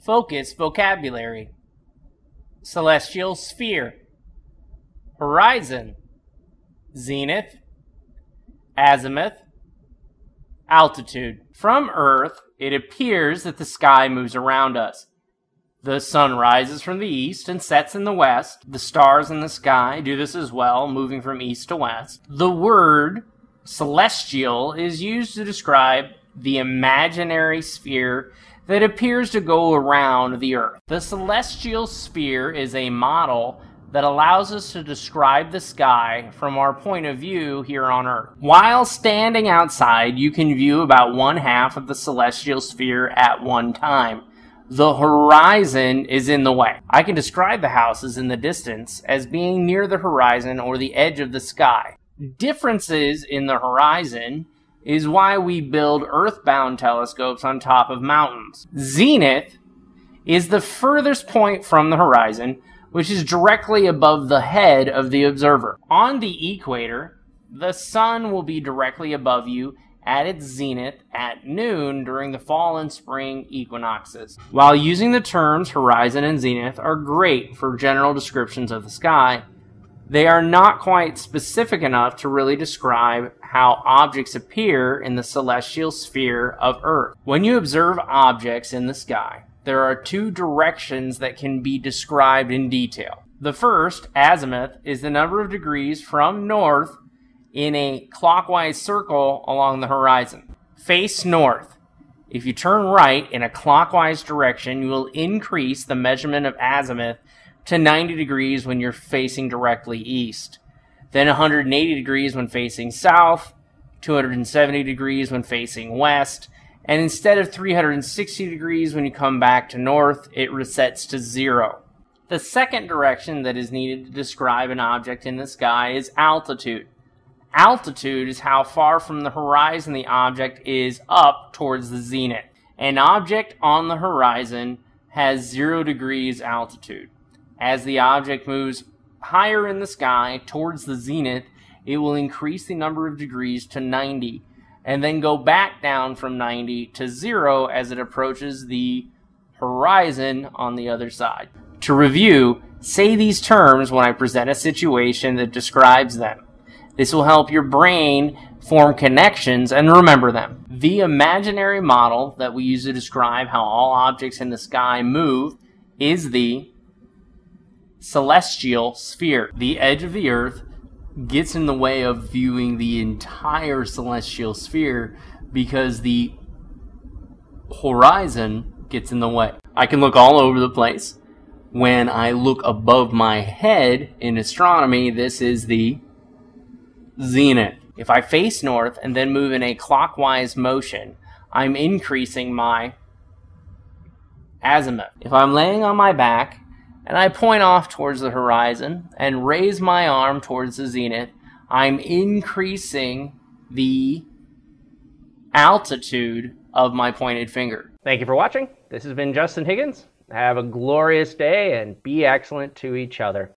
Focus vocabulary. Celestial sphere. Horizon. Zenith. Azimuth. Altitude. From Earth, it appears that the sky moves around us. The sun rises from the east and sets in the west. The stars in the sky do this as well, moving from east to west. The word celestial is used to describe the imaginary sphere that appears to go around the earth. The celestial sphere is a model that allows us to describe the sky from our point of view here on Earth. While standing outside, you can view about one half of the celestial sphere at one time. The horizon is in the way. I can describe the houses in the distance as being near the horizon or the edge of the sky. Differences in the horizon is why we build earthbound telescopes on top of mountains. Zenith is the furthest point from the horizon, which is directly above the head of the observer. On the equator, the sun will be directly above you at its zenith at noon during the fall and spring equinoxes. While using the terms horizon and zenith are great for general descriptions of the sky, they are not quite specific enough to really describe how objects appear in the celestial sphere of Earth. When you observe objects in the sky, there are two directions that can be described in detail. The first, azimuth, is the number of degrees from north in a clockwise circle along the horizon. Face north. If you turn right in a clockwise direction, you will increase the measurement of azimuth to 90 degrees when you're facing directly east, then 180 degrees when facing south, 270 degrees when facing west, and instead of 360 degrees when you come back to north, it resets to zero. The second direction that is needed to describe an object in the sky is altitude. Altitude is how far from the horizon the object is up towards the zenith. An object on the horizon has zero degrees altitude. As the object moves higher in the sky towards the zenith, it will increase the number of degrees to 90 and then go back down from 90 to 0 as it approaches the horizon on the other side. To review, say these terms when I present a situation that describes them. This will help your brain form connections and remember them. The imaginary model that we use to describe how all objects in the sky move is the celestial sphere. The edge of the earth gets in the way of viewing the entire celestial sphere because the horizon gets in the way. I can look all over the place. When I look above my head in astronomy, this is the zenith. If I face north and then move in a clockwise motion, I'm increasing my azimuth. If I'm laying on my back and I point off towards the horizon and raise my arm towards the zenith, I'm increasing the altitude of my pointed finger. Thank you for watching. This has been Justin Higgins. Have a glorious day and be excellent to each other.